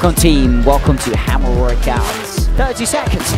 Welcome team, welcome to Hammer Workouts. 30 seconds.